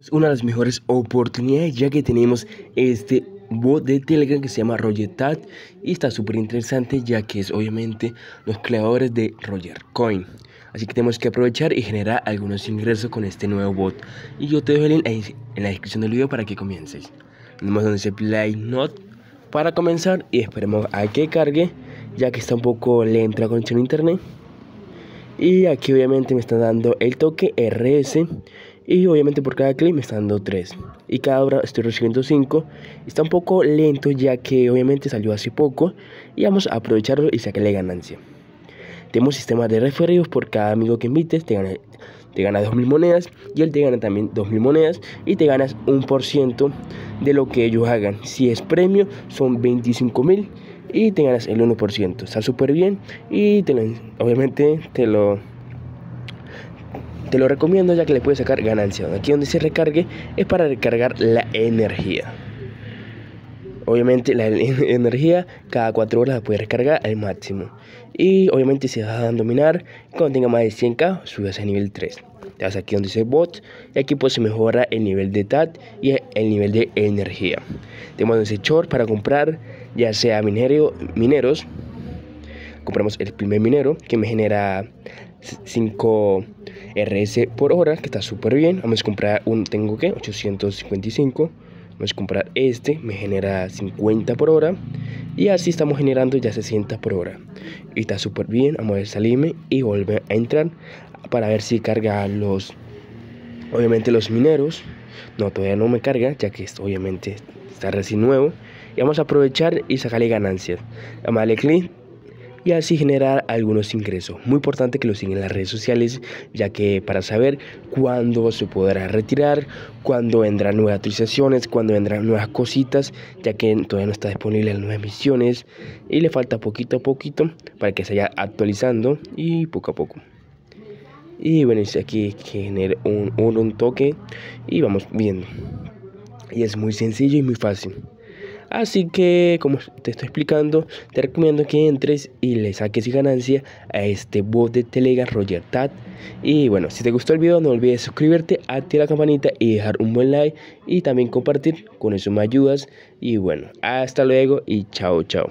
Es una de las mejores oportunidades ya que tenemos este bot de Telegram que se llama Roger y está súper interesante ya que es obviamente los creadores de Roger Coin. Así que tenemos que aprovechar y generar algunos ingresos con este nuevo bot. Y yo te dejo el link en la descripción del video para que comiences. Nos donde dice Play Not para comenzar y esperemos a que cargue ya que está un poco lenta la a internet. Y aquí obviamente me está dando el toque RS y obviamente por cada clic me está dando 3 y cada hora estoy recibiendo 5 está un poco lento ya que obviamente salió hace poco y vamos a aprovecharlo y sacarle ganancia. Tenemos sistema de referidos por cada amigo que invites te gana, te gana 2.000 monedas y él te gana también 2.000 monedas y te ganas un por ciento de lo que ellos hagan. Si es premio son 25.000 y te ganas el 1% está súper bien y te obviamente te lo te lo recomiendo ya que le puedes sacar ganancia. Aquí donde se recargue es para recargar la energía. Obviamente la energía cada 4 horas la puedes recargar al máximo. Y obviamente si vas a dominar, cuando tenga más de 100k, subes a nivel 3. Te vas aquí donde dice bot y aquí pues se mejora el nivel de TAT y el nivel de energía. Tenemos ese short para comprar ya sea minero, mineros. Compramos el primer minero que me genera 5 RS por hora, que está súper bien. Vamos a comprar un, tengo que 855. Vamos a comprar este, me genera 50 por hora. Y así estamos generando ya 60 por hora. Y está súper bien. Vamos a salirme y volver a entrar para ver si carga los, obviamente los mineros. No, todavía no me carga, ya que esto obviamente está recién nuevo. Y vamos a aprovechar y sacarle ganancias. Vamos a darle clic y así generar algunos ingresos. Muy importante que lo sigan en las redes sociales, ya que para saber cuándo se podrá retirar, cuándo vendrán nuevas actualizaciones, cuándo vendrán nuevas cositas, ya que todavía no está disponible las nuevas misiones y le falta poquito a poquito para que se vaya actualizando y poco a poco. Y bueno, aquí que genere un, un, un toque y vamos viendo. Y es muy sencillo y muy fácil. Así que, como te estoy explicando, te recomiendo que entres y le saques ganancia a este bot de Telegram Roger Tat. Y bueno, si te gustó el video, no olvides suscribirte, activar la campanita y dejar un buen like y también compartir. Con eso me ayudas. Y bueno, hasta luego y chao, chao.